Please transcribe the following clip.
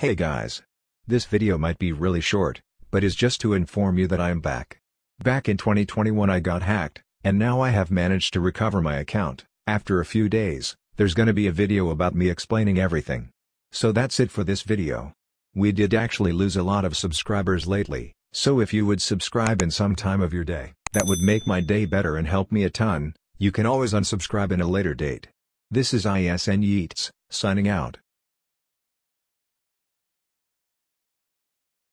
Hey guys. This video might be really short, but is just to inform you that I am back. Back in 2021 I got hacked, and now I have managed to recover my account. After a few days, there's gonna be a video about me explaining everything. So that's it for this video. We did actually lose a lot of subscribers lately, so if you would subscribe in some time of your day, that would make my day better and help me a ton, you can always unsubscribe in a later date. This is ISN Yeetz, signing out.